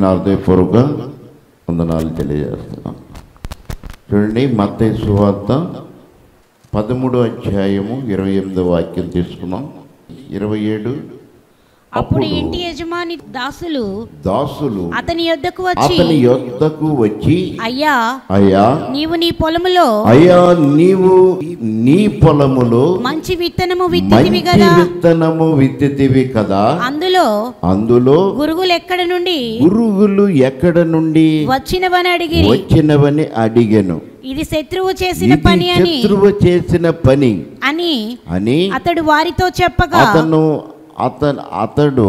నా హృదయపూర్వక వందనాలు తెలియజేస్తున్నాం చూడండి మత్తయి సువార్త పదమూడో అధ్యాయము ఇరవై ఎనిమిదో వాక్యం తీసుకున్నాం ఇరవై ఏడు అప్పుడు ఇంటి యజమాని దాసులు దాసులు అతని యొద్దకు వచ్చి అతని యొద్దకు వచ్చి అయ్యా అయ్యా నీవు నీ పొలములో అయ్యా నీవు నీ పొలములో మంచి విత్తనము విత్తితివి కదా? విత్తనము విత్తితివి కదా? అందులో అందులో గురుగులు ఎక్కడ నుండి? గురుగులు ఎక్కడ నుండి? వచ్చినవని అడిగిరి. వచ్చినవని అడిగెను. ఇది శత్రువు చేసిన పని అని శత్రువు చేసిన పని అని అని అతడు వారితో చెప్పగా అతను అతను అతడు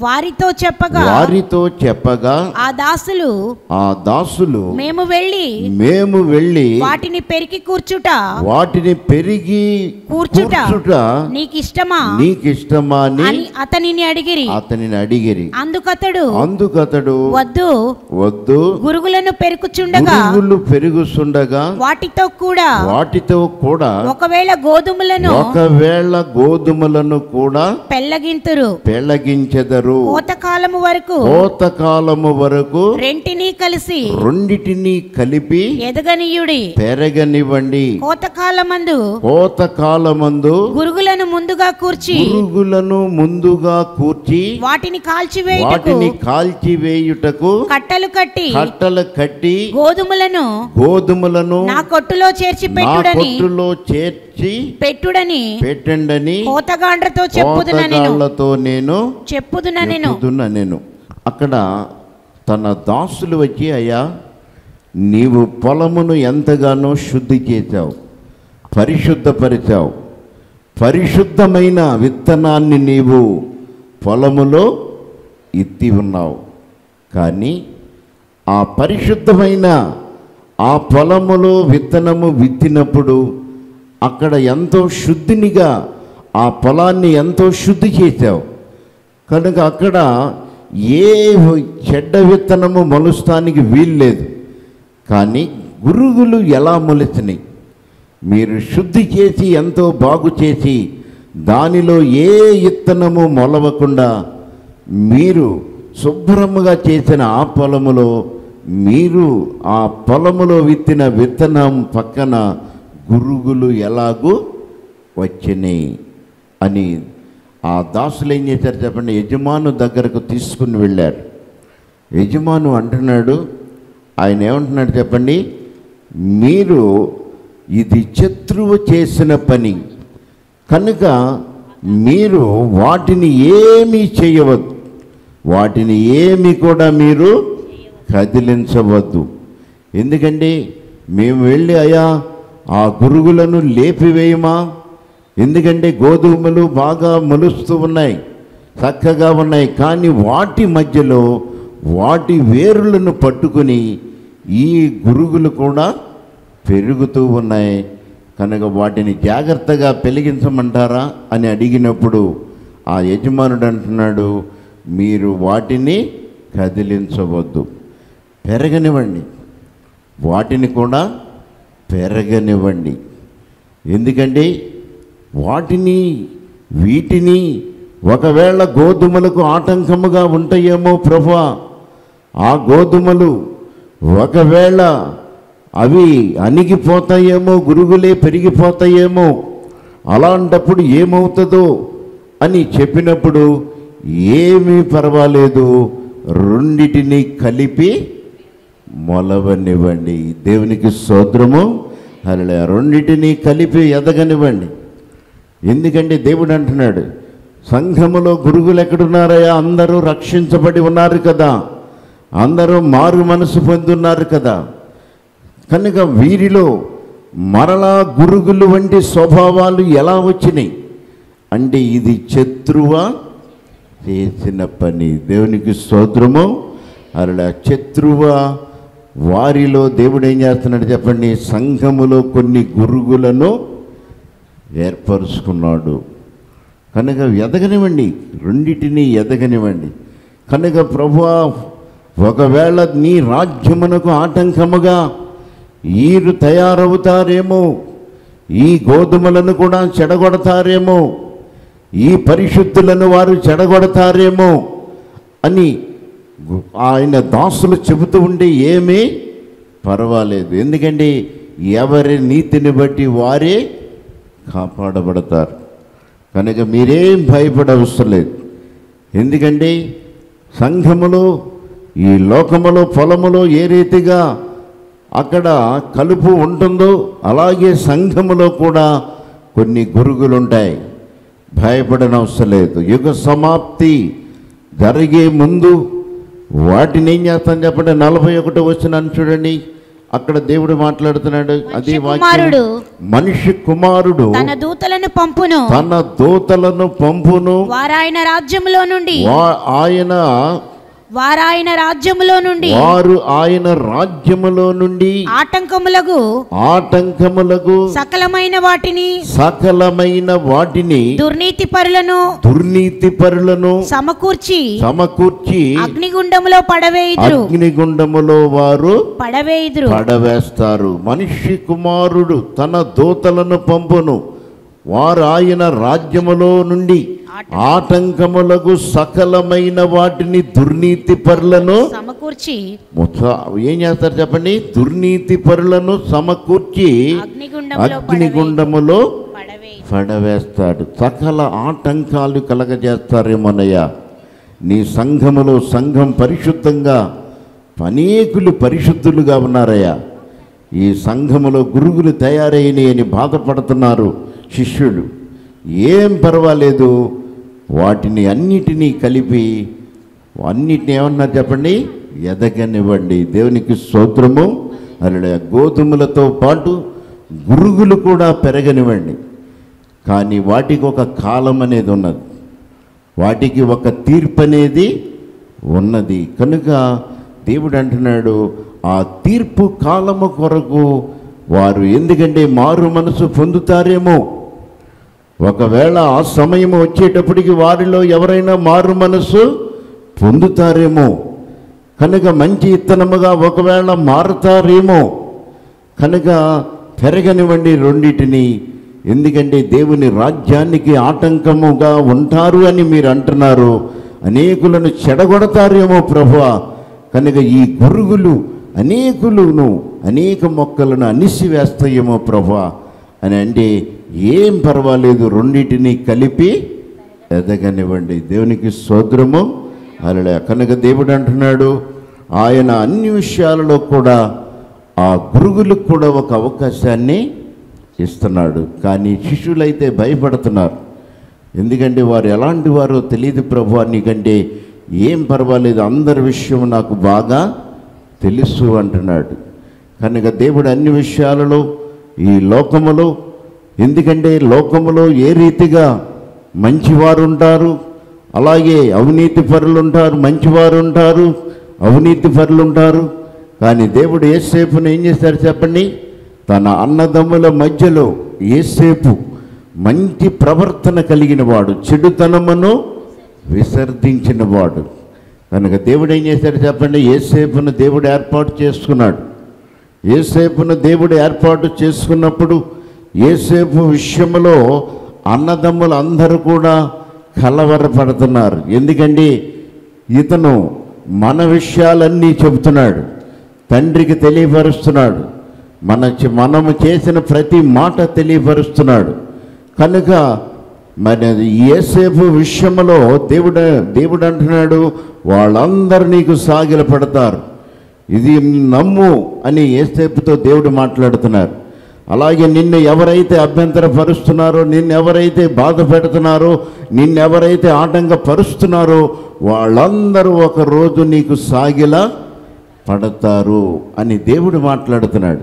వారితో చెప్పగా వారితో చెప్పగా ఆ దాసులు ఆ దాసులు మేము వెళ్ళి మేము వెళ్ళి వాటిని పెరికి కూర్చుట. వాటిని పెరిగి కూర్చుట కూర్చుట నీకిష్టమా? నీకిష్టమా అని అని అతనిని అడిగిరి. అతనిని అడిగిరి. అందుకతడు అందుకతడు వద్దు. వద్దు. గురుగులను పెరుకుచుండగా గురుగులు పెరుగుతుండగా వాటితో కూడా వాటితో కూడా ఒకవేళ గోధుమలను ఒకవేళ గోధుమలను కూడా పెళ్ళగింతురు పెళ్ళగించెదరు. కోతకాలము వరకు కోతకాలము వరకు రెంటిని కలిసి రెండిటిని కలిపి ఎదగనీయుడి. పెరగనివ్వండి. కోతకాలమందు కోతకాలమందు గురుగులను ముందుగా కూర్చి పురుగులను ముందుగా కూర్చి వాటిని కాల్చివేయుటకు వాటిని కాల్చివేయుటకు కట్టలు కట్టి కట్టలు కట్టి గోధుమలను గోధుమలను నా కొట్టులో చేర్చి పెట్టుడని కొట్టులో చేర్చి పెట్టుడని పెట్టండని కోతగాండ్రతో చెప్పుదున నేను. నేను చెప్పుదున నేను. నేను. అక్కడ తన దాసులు వచ్చి అయ్యా నీవు పొలమును ఎంతగానో శుద్ధి చేశావు పరిశుద్ధపరిచావు. పరిశుద్ధమైన విత్తనాన్ని నీవు పొలములో ఎత్తి ఉన్నావు. కానీ ఆ పరిశుద్ధమైన ఆ పొలములో విత్తనము విత్తినప్పుడు అక్కడ ఎంతో శుద్ధినిగా ఆ పొలాన్ని ఎంతో శుద్ధి చేశావు. కనుక అక్కడ ఏ చెడ్డ విత్తనము మొలుస్తానికి వీల్లేదు. కానీ గురుగులు ఎలా మొలిచినాయి మీరు శుద్ధి చేసి ఎంతో బాగు చేసి దానిలో ఏ విత్తనము మొలవకుండా మీరు శుభ్రముగా చేసిన ఆ పొలములో మీరు ఆ పొలములో విత్తిన విత్తనం పక్కన గురుగులు ఎలాగూ వచ్చినాయి అని ఆ దాసులు ఏం చేశారు చెప్పండి? యజమాను దగ్గరకు తీసుకుని వెళ్ళారు. యజమాను అంటున్నాడు ఆయన ఏమంటున్నాడు చెప్పండి? మీరు ఇది శత్రువు చేసిన పని. కనుక మీరు వాటిని ఏమీ చేయవద్దు. వాటిని ఏమి కూడా మీరు కదిలించవద్దు. ఎందుకంటే మేము వెళ్ళి అయా ఆ గురుగులను లేపివేయమా? ఎందుకంటే గోధుమలు బాగా మొలుస్తూ ఉన్నాయి చక్కగా ఉన్నాయి. కానీ వాటి మధ్యలో వాటి వేరులను పట్టుకుని ఈ గురుగులు కూడా పెరుగుతూ ఉన్నాయి. కనుక వాటిని జాగ్రత్తగా పెలిగించమంటారా అని అడిగినప్పుడు ఆ యజమానుడు అంటున్నాడు మీరు వాటిని కదిలించవద్దు. పెరగనివ్వండి. వాటిని కూడా పెరగనివ్వండి. ఎందుకంటే వాటిని వీటిని ఒకవేళ గోధుమలకు ఆటంకముగా ఉంటాయేమో ప్రభా ఆ గోధుమలు ఒకవేళ అవి అణిగిపోతాయేమో గురుగులే పెరిగిపోతాయేమో అలాంటప్పుడు ఏమవుతుందో అని చెప్పినప్పుడు ఏమీ పర్వాలేదు రెండిటిని కలిపి మొలవనివ్వండి. దేవునికి సోద్రము అలా రెండింటినీ కలిపి ఎదగనివ్వండి. ఎందుకంటే దేవుడు అంటున్నాడు సంఘములో గురుగులు ఎక్కడున్నారయ్యా? అందరూ రక్షించబడి ఉన్నారు కదా. అందరూ మారు మనసు పొందున్నారు కదా. కనుక వీరిలో మరలా గురుగులు వంటి స్వభావాలు ఎలా వచ్చినాయి? అంటే ఇది శత్రువ? చేసిన పని దేవునికి స్తోత్రము. అలా శత్రువ? వారిలో దేవుడు ఏం చేస్తున్నాడు చెప్పండి? సంఘములో కొన్ని గురుగులను ఏర్పరుచుకున్నాడు. కనుక ఎదగనివ్వండి. రెండిటిని ఎదగనివ్వండి. కనుక ప్రభు ఒకవేళ నీ రాజ్యమునకు ఆటంకముగా ఈరు తయారవుతారేమో ఈ గోధుమలను కూడా చెడగొడతారేమో ఈ పరిశుద్ధులను వారు చెడగొడతారేమో అని ఆయన దాసులు చెబుతూ ఉంటే ఏమీ పర్వాలేదు. ఎందుకంటే ఎవరి నీతిని బట్టి వారే కాపాడబడతారు. కనుక మీరేం భయపడవసరం లేదు ఎందుకంటే సంఘములో ఈ లోకములో పొలములో ఏ రీతిగా అక్కడ కలుపు ఉంటుందో అలాగే సంఘములో కూడా కొన్ని గురుగులు ఉంటాయి భయపడనవసరం లేదు యుగ సమాప్తి జరిగే ముందు వాటిని ఏం చేస్తాను చెప్పండి? నలభై ఒకటి వచ్చినాను చూడండి. అక్కడ దేవుడు మాట్లాడుతున్నాడు. అదే మనిషి కుమారుడు. మనిషి కుమారుడు తన దూతలను పంపును. తన దూతలను పంపును. వారాయన రాజ్యములో నుండి. వా- ఆయన వారాయన రాజ్యములో నుండి వారు ఆయన రాజ్యములో నుండి ఆటంకములకు ఆటంకములకు సకలమైన వాటిని సకలమైన వాటిని దుర్నీతి పరులను దుర్నీతి పరులను సమకూర్చి సమకూర్చి అగ్నిగుండములో పడవేయుదురు అగ్నిగుండములో వారు పడవేయుదురు పడవేస్తారు. మనిషి కుమారుడు తన దూతలను పంపును. వారు ఆయన రాజ్యములో నుండి ఆటంకములకు సకలమైన వాటిని దుర్నీతి పరులను సమకూర్చి ఏం చేస్తారు చెప్పండి? దుర్నీతి పరులను సమకూర్చి అగ్నిగుండములో పడవేస్తాడు. సకల ఆటంకాలు కలగజేస్తారేమోనయ్యా. నీ సంఘములో సంఘం పరిశుద్ధంగా అనేకులు పరిశుద్ధులుగా ఉన్నారయ్యా. ఈ సంఘములో గురుగులు తయారైనవి అని బాధపడుతున్నారు. శిష్యులు ఏం పర్వాలేదు వాటిని అన్నిటినీ కలిపి అన్నిటిని ఏమన్నారు చెప్పండి? ఎదగనివ్వండి. దేవునికి స్తోత్రము అలా గోధుమలతో పాటు గురుగులు కూడా పెరగనివ్వండి. కానీ వాటికి ఒక కాలం అనేది ఉన్నది. వాటికి ఒక తీర్పు అనేది ఉన్నది. కనుక దేవుడు అంటున్నాడు ఆ తీర్పు కాలము కొరకు వారు ఎందుకంటే మారు మనసు పొందుతారేమో ఒకవేళ ఆ సమయం వచ్చేటప్పటికి వారిలో ఎవరైనా మారు మనసు పొందుతారేమో. కనుక మంచి ఇత్తనముగా ఒకవేళ మారుతారేమో. కనుక పెరగనివ్వండి రెండిటిని. ఎందుకంటే దేవుని రాజ్యానికి ఆటంకముగా ఉంటారు అని మీరు అంటున్నారు. అనేకులను చెడగొడతారేమో ప్రభు కనుక ఈ గురుగులు అనేకులను అనేక మొక్కలను అనిసివేస్తాయేమో ప్రభు అని అంటే ఏం పర్వాలేదు రెండింటిని కలిపి ఎదగనివ్వండి. దేవునికి సోదరము అలా కనుక దేవుడు అంటున్నాడు ఆయన అన్ని విషయాలలో కూడా ఆ గురుగులకు కూడా ఒక అవకాశాన్ని ఇస్తున్నాడు. కానీ శిష్యులైతే భయపడుతున్నారు. ఎందుకంటే వారు ఎలాంటి వారో తెలియదు ప్రభు నీకంటే ఏం పర్వాలేదు అందరి విషయం నాకు బాగా తెలుసు అంటున్నాడు. కనుక దేవుడు అన్ని విషయాలలో ఈ లోకములో ఎందుకంటే లోకములో ఏ రీతిగా మంచివారు ఉంటారు అలాగే అవినీతి పరులు ఉంటారు మంచివారు ఉంటారు అవినీతి పరులు ఉంటారు కానీ దేవుడు ఏసేపును ఏం చేశారు చెప్పండి? తన అన్నదమ్ముల మధ్యలో ఏసేపు మంచి ప్రవర్తన కలిగిన వాడు చెడుతనమును విసర్జించిన వాడు కనుక దేవుడు ఏం చేశాడు చెప్పండి? ఏసేపును దేవుడు ఏర్పాటు చేసుకున్నాడు. ఏసేపును దేవుడు ఏర్పాటు చేసుకున్నప్పుడు ఏసేపు విషయంలో అన్నదమ్ములు అందరూ కూడా కలవరపడుతున్నారు. ఎందుకంటే ఇతను మన విషయాలన్నీ చెబుతున్నాడు. తండ్రికి తెలియపరుస్తున్నాడు. మన మనము చేసిన ప్రతి మాట తెలియపరుస్తున్నాడు. కనుక మరి ఏసేపు విషయంలో దేవుడు దేవుడు అంటున్నాడు వాళ్ళందరూ నీకు సాగిలపడతారు. ఇది నమ్ము అని ఏసేపుతో దేవుడు మాట్లాడుతున్నారు. అలాగే నిన్ను ఎవరైతే అభ్యంతరపరుస్తున్నారో నిన్ను ఎవరైతే బాధ పెడుతున్నారో నిన్నెవరైతే ఆటంకపరుస్తున్నారో వాళ్ళందరూ ఒక రోజు నీకు సాగిలా పడతారు అని దేవుడు మాట్లాడుతున్నాడు.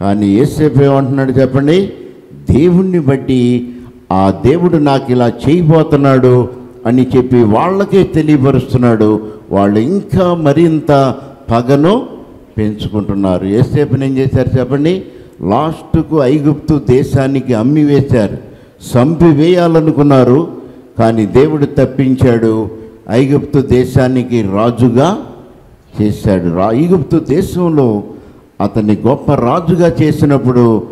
కానీ ఏసేపు ఏమంటున్నాడు చెప్పండి? దేవుణ్ణి బట్టి ఆ దేవుడు నాకు ఇలా చేయబోతున్నాడు అని చెప్పి వాళ్ళకే తెలియపరుస్తున్నాడు. వాళ్ళు ఇంకా మరింత పగను పెంచుకుంటున్నారు. ఏసేపు ఏం చేశారు చెప్పండి? లాస్ట్కు ఐగుప్తు దేశానికి అమ్మి వేశారు. కానీ దేవుడు తప్పించాడు. ఐగుప్తు దేశానికి రాజుగా చేశాడు. రా ఈగుప్తు దేశంలో అతన్ని గొప్ప రాజుగా చేసినప్పుడు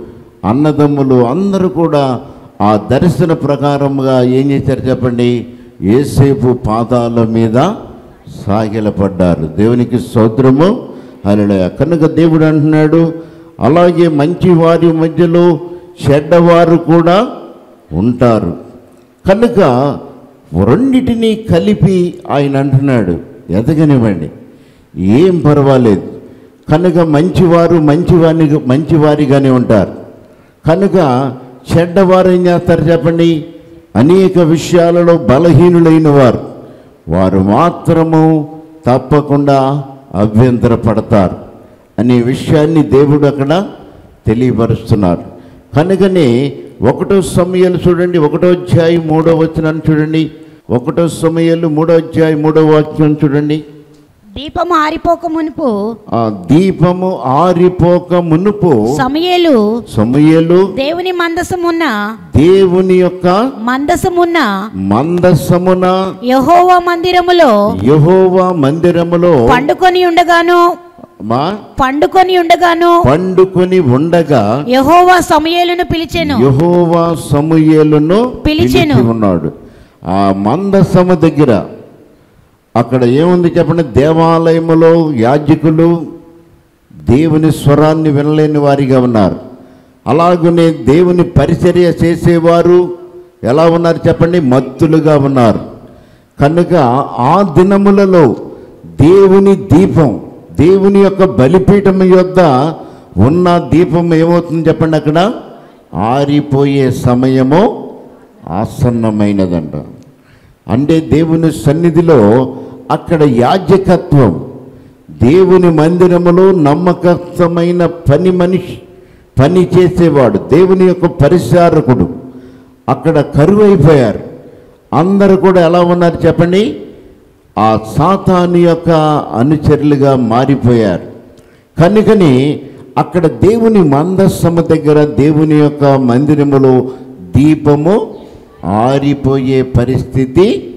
అన్నదమ్ములు అందరూ కూడా ఆ దర్శన ప్రకారముగా ఏం చేశారు చెప్పండి? ఏసేపు పాదాల మీద సాగిలపడ్డారు. దేవునికి సోద్రము అని కనుక దేవుడు అంటున్నాడు అలాగే మంచి వారి మధ్యలో చెడ్డవారు కూడా ఉంటారు. కనుక రెండిటినీ కలిపి ఆయన అంటున్నాడు ఎదగనివ్వండి. ఏం పర్వాలేదు. కనుక మంచివారు మంచివారిని మంచివారిగానే ఉంటారు. కనుక చెడ్డవారు ఏం చేస్తారు చెప్పండి? అనేక విషయాలలో బలహీనులైన వారు. వారు మాత్రము తప్పకుండా అభ్యంతరపడతారు. అనే విషయాన్ని దేవుడు అక్కడ తెలియపరుస్తున్నారు. కనుకనే ఒకటో సమయాలు చూడండి ఒకటో అధ్యాయం మూడో వచనాన్ని చూడండి ఒకటో సమయాలు మూడో అధ్యాయం మూడో వాక్యం చూడండి. దీపము ఆరిపోక మునుపు ఆ దీపము ఆరిపోక మునుపు సమయలు సమయలు దేవుని మందసమున్న దేవుని యొక్క మందసమున్న మందసమున యహోవా మందిరములో యహోవా మందిరములో పండుకొని ఉండగాను మా పండుకొని ఉండగాను పండుకొని ఉండగా యహోవా సమయలను పిలిచెను. యహోవా సమూయేలును పిలిచెను. పిలిచి ఉన్నాడు. ఆ మందసము దగ్గర అక్కడ ఏముంది చెప్పండి? దేవాలయములో యాజకులు దేవుని స్వరాన్ని వినలేని వారిగా ఉన్నారు. అలాగనే దేవుని పరిచర్య చేసేవారు ఎలా ఉన్నారు చెప్పండి? మత్తులుగా ఉన్నారు. కనుక ఆ దినములలో దేవుని దీపం దేవుని యొక్క బలిపీఠం యొద్ద ఉన్న దీపం ఏమవుతుంది చెప్పండి అక్కడ. ఆరిపోయే సమయము ఆసన్నమైనదంట. అంటే దేవుని సన్నిధిలో అక్కడ యాజకత్వం దేవుని మందిరములో నమ్మకస్తమైన పని మనిషి పని చేసేవాడు దేవుని యొక్క పరిచారకుడు. అక్కడ కరువైపోయారు. అందరు కూడా ఎలా ఉన్నారు చెప్పండి? ఆ సాతాను యొక్క అనుచరులుగా మారిపోయారు. కనుకని అక్కడ దేవుని మందస్సమ దగ్గర దేవుని యొక్క మందిరములో దీపము ఆరిపోయే పరిస్థితి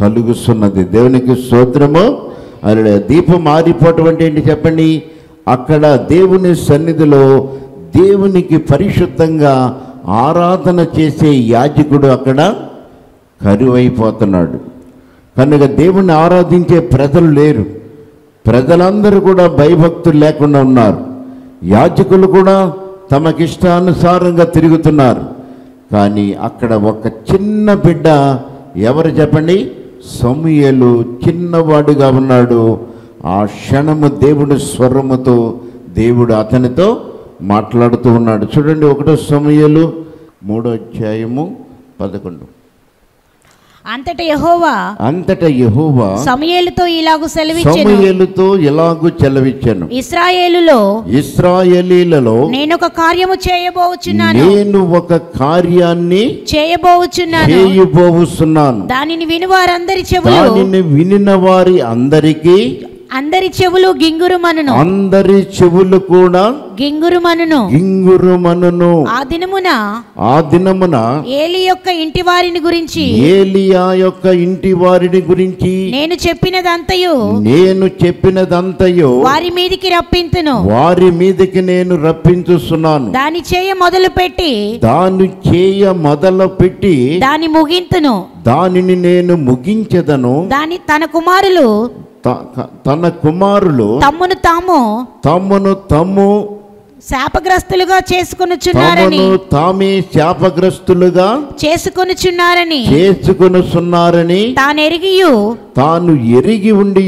కలుగుతున్నది దేవునికి సూత్రము అలా దీపం ఆరిపోవటం అంటే ఏంటి చెప్పండి? అక్కడ దేవుని సన్నిధిలో దేవునికి పరిశుద్ధంగా ఆరాధన చేసే యాజకుడు అక్కడ కరువైపోతున్నాడు. కనుక దేవుణ్ణి ఆరాధించే ప్రజలు లేరు. ప్రజలందరూ కూడా భయభక్తులు లేకుండా ఉన్నారు. యాజకులు కూడా తమకిష్టానుసారంగా తిరుగుతున్నారు. కానీ అక్కడ ఒక చిన్న బిడ్డ ఎవరు చెప్పండి? సమూయేలు చిన్నవాడుగా ఉన్నాడు. ఆ క్షణము దేవుడి స్వరముతో దేవుడు అతనితో మాట్లాడుతూ ఉన్నాడు. చూడండి ఒకటో సమూయేలు మూడో అధ్యాయము పదకొండు. అంతట యహోవా అంతటా యెహోవా సమయలుతో ఇలాగు సెలవిచ్చెను. సమూయేలుతో ఎలాగూ చెలవిచ్చాను. ఇస్రాయేలులో ఇస్రాయేలీలలో నేను ఒక కార్యము చేయబోచున్నాను. నేను ఒక కార్యాన్ని చేయబోచున్నాను. దానిని విని వారందరి చెవులు దానిని వినిన వారి అందరికీ అందరి చెవులు గింగురుమనును. అందరి చెవులు కూడా గింగురుమనును. గింగురుమనును. ఆ దినమున ఆ దినమున ఏలి యొక్క ఇంటి వారిని గురించి ఏలియా యొక్క ఇంటి వారిని గురించి నేను చెప్పినదంతయు నేను చెప్పినదంతయో వారి మీదికి రప్పింతును. వారి మీదకి నేను రప్పించుస్తున్నాను దాని చేయ మొదలు పెట్టి దాన్ని చేయ మొదలు పెట్టి దాని ముగింతును. దానిని నేను ముగించెదను. దాని తన కుమారులు తన కుమారులు తమ్మును తాము తమ్మును తమ్ము శాపగ్రస్తులుగా చేసుకొనుచున్నారని తామే శాపగ్రస్తులుగా చేసుకొనుచున్నారని చేసుకొనుచున్నారని తానెరిగియు తాను ఎరిగి ఉండి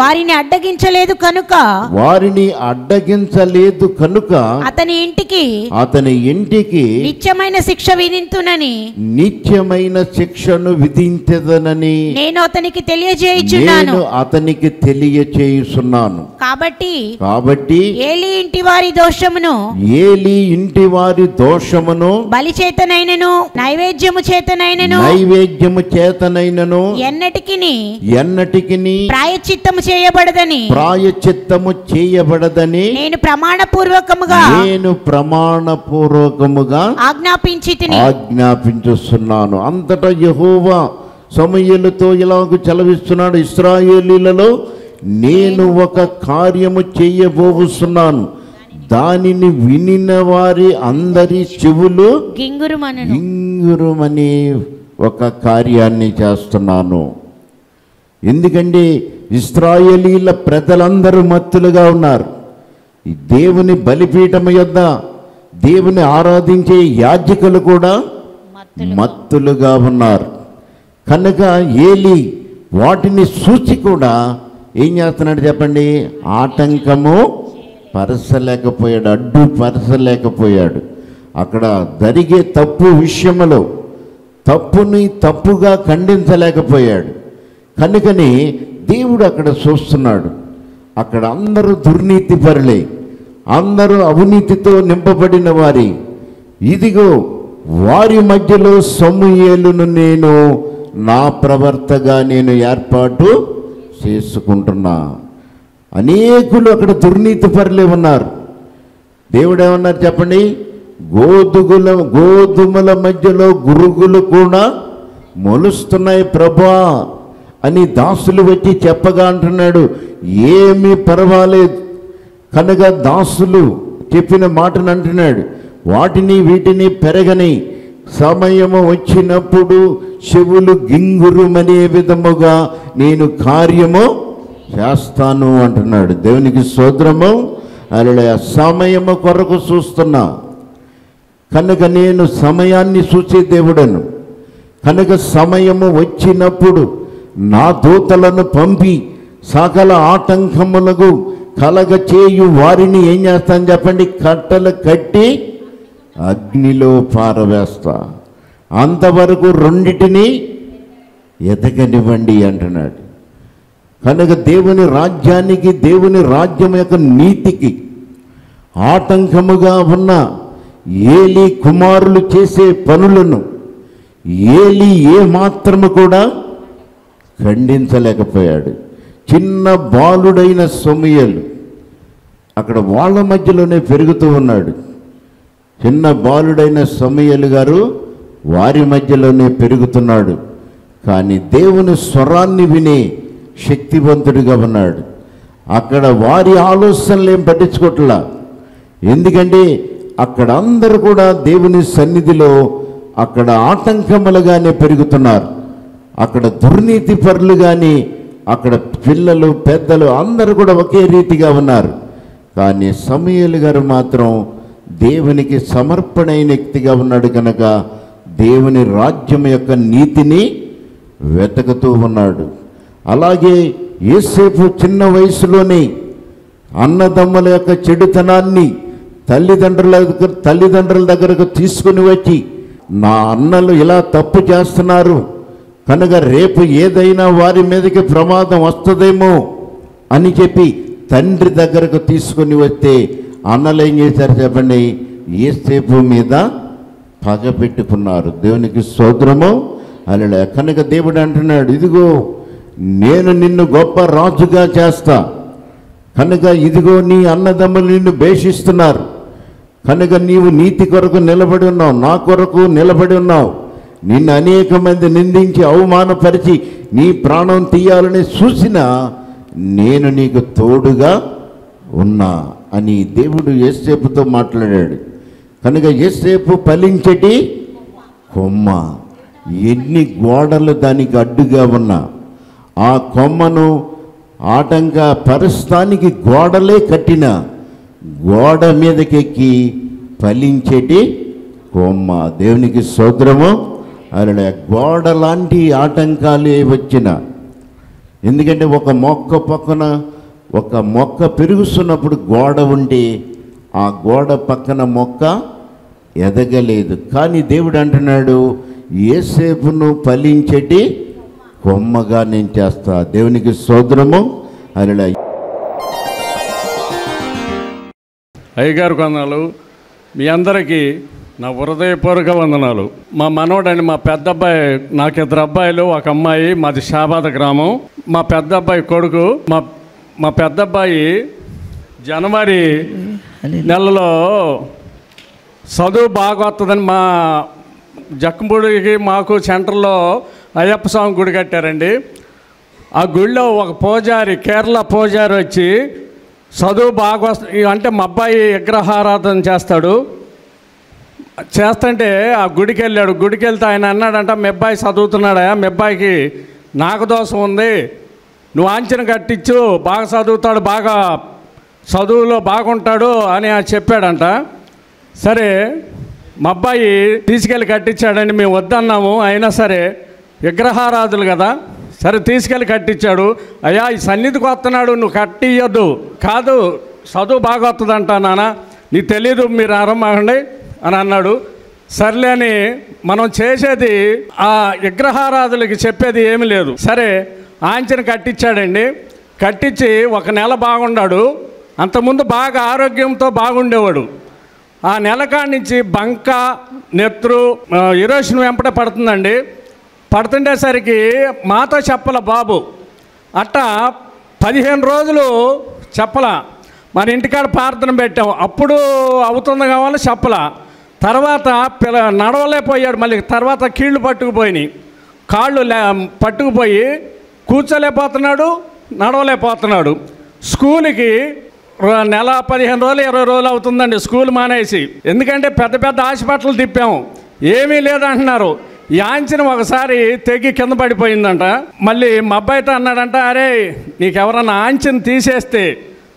వారిని అడ్డగించలేదు కనుక. వారిని అడ్డగించలేదు కనుక అతని ఇంటికి అతని ఇంటికి నిత్యమైన శిక్ష విధింతునని. నిత్యమైన శిక్షను విధించదనని నేను అతనికి తెలియజేయుచున్నాను. నేను అతనికి తెలియచేయుచున్నాను. కాబట్టి కాబట్టి ఏలి ఇంటి వారి దోషమును ఏలి ఇంటి వారి దోషమును బలి చేతనైనను నైవేద్యము చేతనైనను నైవేద్యము చేతనైనను ఎన్నటికిని ఎన్నటికి ప్రాయచిత్తము చేయబడదని. ప్రాయచిత్తము చేయబడదని నేను ప్రమాణపూర్వకముగా నేను ప్రమాణపూర్వకముగా ఆజ్ఞాపించి తిని ఆజ్ఞాపించుస్తున్నాను అంతటా యెహోవా సమయలతో ఇలాగ చలవిస్తున్నాడు ఇస్రాయేలీలలో. నేను ఒక కార్యము చేయబోతున్నాను దానిని వినిన వారి అందరి చెవులు ఇంగురుమని ఒక కార్యాన్ని చేస్తున్నాను. ఎందుకంటే ఇస్రాయేలీల ప్రజలందరూ మత్తులుగా ఉన్నారు. ఈ దేవుని బలిపీఠం యొద్ద దేవుని ఆరాధించే యాజకులు కూడా మత్తులుగా ఉన్నారు. కనుక ఏలి వాటిని చూసి కూడా ఏం చేస్తున్నాడు చెప్పండి? ఆటంకము పరచలేకపోయాడు అడ్డు పరచలేకపోయాడు. అక్కడ జరిగే తప్పు విషయంలో తప్పుని తప్పుగా ఖండించలేకపోయాడు. కనుకని దేవుడు అక్కడ చూస్తున్నాడు. అక్కడ అందరూ దుర్నీతి పరులే అందరూ అవినీతితో నింపబడిన వారి. ఇదిగో వారి మధ్యలో సమూయేలును నేను నా ప్రవర్తగా నేను ఏర్పాటు చేసుకుంటున్నా. అనేకులు అక్కడ దుర్నీతి పరులే ఉన్నారు. దేవుడు ఏమన్నారు చెప్పండి? గోధుగుల గోధుమల మధ్యలో గురుగులు కూడా మొలుస్తున్నాయి ప్రభా. అని దాసులు వచ్చి చెప్పగా అంటున్నాడు ఏమీ పర్వాలేదు. కనుక దాసులు చెప్పిన మాటను అంటున్నాడు వాటిని వీటిని పెరగని సమయము వచ్చినప్పుడు చెవులు గింగురుమనే విధముగా నేను కార్యము చేస్తాను అంటున్నాడు. దేవునికి సోద్రము అలా సమయము కొరకు చూస్తున్నా. కనుక నేను సమయాన్ని చూసే దేవుడను. కనుక సమయము వచ్చినప్పుడు నా దూతలను పంపి సకల ఆటంకములకు కలగ చేయు వారిని ఏం చేస్తాను చెప్పండి? కట్టలు కట్టి అగ్నిలో పారవేస్తా. అంతవరకు రెండిటిని ఎదగనివ్వండి అంటున్నాడు. కనుక దేవుని రాజ్యానికి దేవుని రాజ్యం యొక్క నీతికి ఆటంకముగా ఉన్న ఏలి కుమారులు చేసే పనులను ఏలి ఏ మాత్రము కూడా ఖండించలేకపోయాడు. చిన్న బాలుడైన సొమియలు అక్కడ వాళ్ళ మధ్యలోనే పెరుగుతూ ఉన్నాడు. చిన్న బాలుడైన సమయలు గారు వారి మధ్యలోనే పెరుగుతున్నాడు. కానీ దేవుని స్వరాన్ని వినే శక్తివంతుడిగా ఉన్నాడు. అక్కడ వారి ఆలోచనలు ఏం పట్టించుకోవట్లా ఎందుకంటే అక్కడ అందరూ కూడా దేవుని సన్నిధిలో అక్కడ ఆటంకములుగానే పెరుగుతున్నారు. అక్కడ దుర్నీతి పరులు కానీ అక్కడ పిల్లలు పెద్దలు అందరూ కూడా ఒకే రీతిగా ఉన్నారు. కానీ సమయలు గారు మాత్రం దేవునికి సమర్పణైన వ్యక్తిగా ఉన్నాడు కనుక దేవుని రాజ్యం యొక్క నీతిని వెతకుతూ ఉన్నాడు. అలాగే ఏసేపు చిన్న వయసులోనే అన్నదమ్ముల యొక్క చెడుతనాన్ని తల్లిదండ్రుల దగ్గర తల్లిదండ్రుల దగ్గరకు తీసుకుని వచ్చి నా అన్నలు ఇలా తప్పు చేస్తున్నారు కనుక రేపు ఏదైనా వారి మీదకి ప్రమాదం వస్తుందేమో అని చెప్పి తండ్రి దగ్గరకు తీసుకుని వస్తే అన్నలు ఏం చేశారు చెప్పండి? ఏసేపు మీద పగ పెట్టుకున్నారు. దేవునికి స్తోత్రము. అలా కనుక దేవుడు అంటున్నాడు ఇదిగో నేను నిన్ను గొప్ప రాజుగా చేస్తా. కనుక ఇదిగో నీ అన్నదమ్ములు నిన్ను భేషిస్తున్నారు. కనుక నీవు నీతి కొరకు నిలబడి ఉన్నావు నా కొరకు నిలబడి ఉన్నావు. నిన్ను అనేక మంది నిందించి అవమానపరిచి నీ ప్రాణం తీయాలని చూసినా నేను నీకు తోడుగా ఉన్నా అని దేవుడు ఏసేపుతో మాట్లాడాడు. కనుక ఏసేపు ఫలించటి కొమ్మ. ఎన్ని గోడలు దానికి అడ్డుగా ఉన్నా. ఆ కొమ్మను ఆటంక పరుస్తానికి గోడలే కట్టిన గోడ మీదకెక్కి ఫలించేటి కొమ్మ. దేవునికి సోదరము ఆయన గోడ లాంటి ఆటంకాలే వచ్చిన. ఎందుకంటే ఒక మొక్క పక్కన ఒక మొక్క పెరుగుతున్నప్పుడు గోడ ఉంటే ఆ గోడ పక్కన మొక్క ఎదగలేదు. కానీ దేవుడు అంటున్నాడు ఏసేపును ఫలించేటి కొమ్మగా నేను చేస్తా. దేవునికి సోదరము. అలా అయ్యగారు వందనాలు మీ అందరికీ నా హృదయపూర్వక వందనాలు. మా మనవడండి మా పెద్ద అబ్బాయి నాకు ఇద్దరు అబ్బాయిలు ఒక అమ్మాయి మాది షాబాద గ్రామం. మా పెద్ద అబ్బాయి కొడుకు మా మా పెద్ద అబ్బాయి జనవరి నెలలో చదువు బాగా వస్తుందని మా జక్కంపూడికి మాకు సెంటర్లో అయ్యప్ప స్వామి గుడి కట్టారండి. ఆ గుడిలో ఒక పూజారి కేరళ పూజారి వచ్చి చదువు బాగా అంటే మా అబ్బాయి విగ్రహారాధన చేస్తాడు. చేస్తుంటే ఆ గుడికి వెళ్ళాడు గుడికి వెళ్తే ఆయన అన్నాడంట మీ అబ్బాయి చదువుతున్నాడా? మీ అబ్బాయికి దోషం ఉంది. నువ్వు ఆంచన కట్టించు. బాగా చదువుతాడు బాగా చదువులో బాగుంటాడు అని చెప్పాడంట. సరే మా అబ్బాయి తీసుకెళ్ళి కట్టించాడని మేము వద్దన్నాము. అయినా సరే విగ్రహారాధులు కదా. సరే తీసుకెళ్ళి కట్టించాడు. అయ్యా ఈ సన్నిధికి వస్తున్నాడు. నువ్వు కట్టియొద్దు కాదు చదువు బాగా వస్తుందంట నాన్న. నీకు తెలీదు మీరు ఆరంభండి అని అన్నాడు. సర్లే అని మనం చేసేది ఆ విగ్రహారాధులకి చెప్పేది ఏమీ లేదు. సరే ఆంచన కట్టించాడండి కట్టించి ఒక నెల బాగుండాడు. అంతకుముందు బాగా ఆరోగ్యంతో బాగుండేవాడు. ఆ నెలకాడ నుంచి బంక నెత్రు ఇరోషన్ వెంపట పడుతుందండి. పడుతుండేసరికి మాతో చెప్పల బాబు. అట్ట పదిహేను రోజులు చెప్పల. మన ఇంటికాడ ప్రార్థన పెట్టాం. అప్పుడు అవుతుంది కావాలి చెప్పలా? తర్వాత పిల్ల నడవలేకపోయాడు మళ్ళీ తర్వాత కీళ్ళు పట్టుకుపోయినాయి. కాళ్ళు లే పట్టుకుపోయి కూర్చోలేకపోతున్నాడు నడవలేకపోతున్నాడు. స్కూల్కి నెల పదిహేను రోజులు ఇరవై రోజులు అవుతుందండి స్కూల్ మానేసి. ఎందుకంటే పెద్ద పెద్ద హాస్పిటల్ తిప్పాము. ఏమీ లేదంటున్నారు. ఈ ఒకసారి తెగి కింద పడిపోయిందంట. మళ్ళీ మా అబ్బాయితో అన్నాడంట అరే నీకెవరన్నా ఆంచిన తీసేస్తే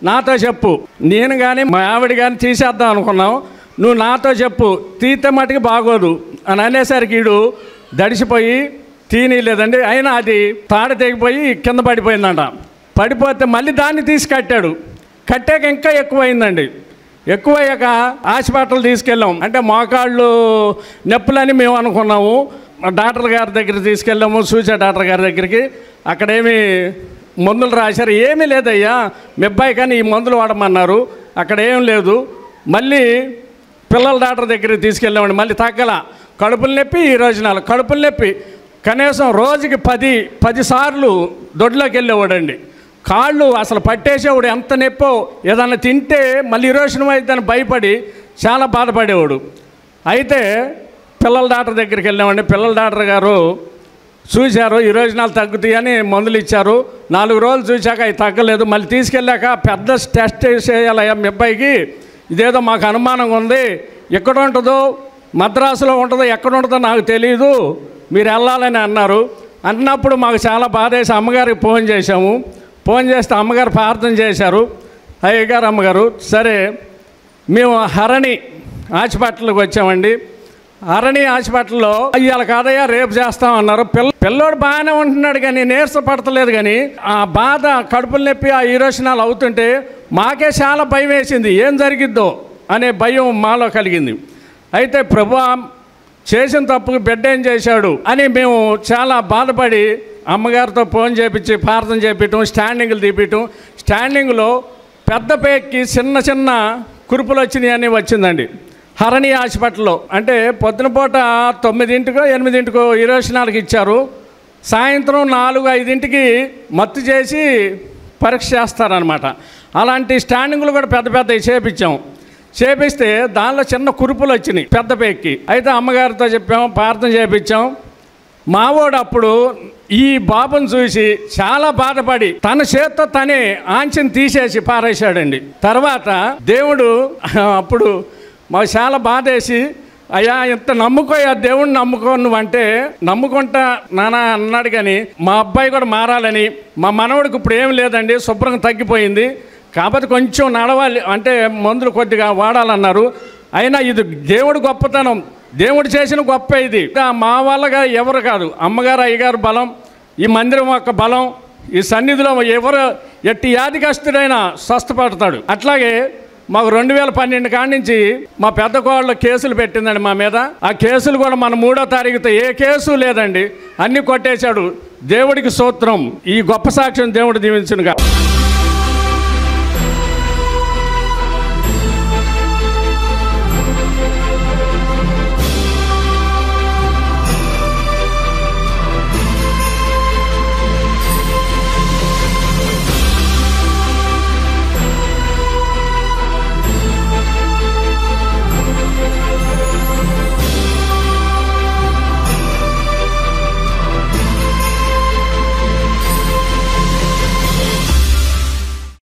నాతో చెప్పు. నేను కానీ మా ఆవిడ కానీ తీసేద్దాం అనుకున్నాం. నువ్వు నాతో చెప్పు తీతే మటుకు బాగోదు అని అనేసరికి వీడు దడిసిపోయి తీనిలేదండి అయినా అది తాడ తెగిపోయి కింద పడిపోయిందంట. పడిపోతే మళ్ళీ దాన్ని తీసి కట్టాడు. కట్టాక ఇంకా ఎక్కువైందండి. ఎక్కువయ్యాక హాస్పిటల్ తీసుకెళ్ళాం. అంటే మోకాళ్ళు నొప్పులని మేము అనుకున్నాము. డాక్టర్ గారి దగ్గర తీసుకెళ్ళాము చూసే డాక్టర్ గారి దగ్గరికి. అక్కడేమి మందులు రాశారు. ఏమీ లేదయ్యా మీ అబ్బాయి కానీ ఈ మందులు వాడమన్నారు. అక్కడ ఏం లేదు. మళ్ళీ పిల్లల డాక్టర్ దగ్గరికి తీసుకెళ్ళామండి. మళ్ళీ తగ్గల. కడుపులు నొప్పి ఈ రోజు నాలుగు. కడుపులు నొప్పి. కనీసం రోజుకి పది పదిసార్లు దొడ్లోకి వెళ్ళేవాడండి. కాళ్ళు అసలు పట్టేసేవాడు ఎంత నొప్పో ఏదన్నా తింటే మళ్ళీ ఇరోషనం అయితే భయపడి చాలా బాధపడేవాడు. అయితే పిల్లల డాక్టర్ దగ్గరికి వెళ్ళామండి. పిల్లల డాక్టర్ గారు చూశారు ఈ రోజు నాలుగు తగ్గుతాయని మందులు ఇచ్చారు. నాలుగు రోజులు చూశాక అవి తగ్గలేదు. మళ్ళీ తీసుకెళ్ళాక పెద్ద టెస్ట్ చేయాలయ్యా మీ అబ్బాయికి. ఇదేదో మాకు అనుమానంగా ఉంది. ఎక్కడ ఉంటుందో మద్రాసులో ఉంటుందో ఎక్కడ ఉంటుందో నాకు తెలియదు మీరు వెళ్ళాలని అన్నారు. అన్నప్పుడు మాకు చాలా బాధ వేసి అమ్మగారికి ఫోన్ చేశాము. ఫోన్ చేస్తే అమ్మగారు ప్రార్థన చేశారు. అయ్యగారు అమ్మగారు సరే మేము హరణి హాస్పిటల్కి వచ్చామండి. అరణి హాస్పిటల్లో ఇవాళ కాదయ్యా రేపు చేస్తాం అన్నారు. పిల్ల పిల్లోడు బాగానే ఉంటున్నాడు కానీ నీరస పడతలేదు కానీ ఆ బాధ కడుపులు నొప్పి ఆ ఈరోషనాలు అవుతుంటే మాకే చాలా భయం వేసింది. ఏం జరిగిద్దో అనే భయం మాలో కలిగింది. అయితే ప్రభు చేసిన తప్పుకు బిడ్డ ఏం చేశాడు అని మేము చాలా బాధపడి అమ్మగారితో ఫోన్ చేపించి ప్రార్థన చేపించడం స్టాండింగ్లు తీపించడం స్టాండింగ్లో పెద్ద పేక్కి చిన్న చిన్న కురుపులు వచ్చినాయి అని వచ్చిందండి. హరణి హాస్పిటల్లో. అంటే పొద్దునపూట తొమ్మిదింటికో ఎనిమిదింటికో ఇరవై నాలుగు ఇచ్చారు. సాయంత్రం నాలుగు ఐదింటికి మత్తు చేసి పరీక్ష చేస్తారనమాట అలాంటి స్టాండింగ్లు కూడా పెద్ద పెద్దవి చేపించాం. చేపిస్తే దానిలో చిన్న కురుపులు వచ్చినాయి పెద్ద పేక్కి అయితే అమ్మగారితో చెప్పాం ప్రార్థన చేపించాం. మావోడు అప్పుడు ఈ బాబును చూసి చాలా బాధపడి తన చేత్తో తనే ఆంచని తీసేసి పారేశాడండి. తర్వాత దేవుడు అప్పుడు మాకు చాలా బాధేసి అయ్యా ఇంత నమ్ముకోయా దేవుడిని నమ్ముకో నువ్వంటే నమ్ముకుంటా నానా అన్నాడు కానీ మా అబ్బాయి కూడా మారాలని మా మనవడికి ఇప్పుడు ఏం లేదండి శుభ్రంగా తగ్గిపోయింది. కాకపోతే కొంచెం నడవాలి అంటే మందులు కొద్దిగా వాడాలన్నారు. అయినా ఇది దేవుడు గొప్పతనం. దేవుడు చేసిన గొప్ప ఇది. మా వాళ్ళగా ఎవరు కాదు. అమ్మగారు అయ్యగారు బలం ఈ మందిరం యొక్క బలం ఈ సన్నిధిలో ఎవరు ఎట్టి యాదికస్తుడైనా స్వస్థపడతాడు. అట్లాగే మాకు రెండు వేల పన్నెండు కాడి నుంచి మా పెద్ద కోళ్ళ కేసులు పెట్టిందండి మా మీద. ఆ కేసులు కూడా మన మూడో తారీఖుతో ఏ కేసు లేదండి. అన్ని కొట్టేశాడు. దేవుడికి సూత్రం ఈ గొప్ప సాక్ష్యం దేవుడు దీవించునుగా